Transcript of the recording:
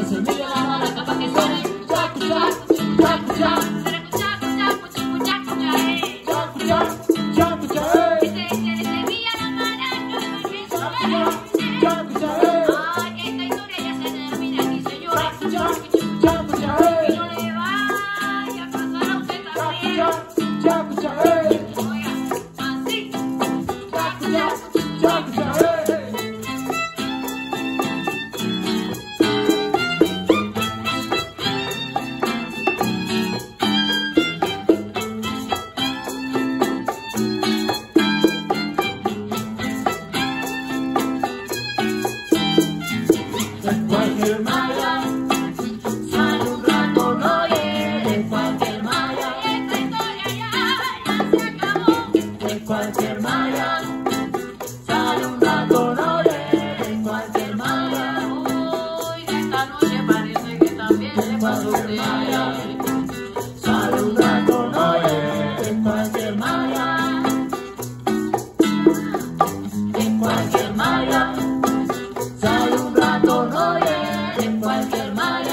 Jump, jump, jump. Maya sale un rato noye en cualquier Maya esta historia ya se acabó en cualquier Maya sale un rato noye en cualquier Maya esta noche parece que también le pasó sale un rato noye en cualquier Maya en cualquier Maya sale un rato noye en cualquier mar.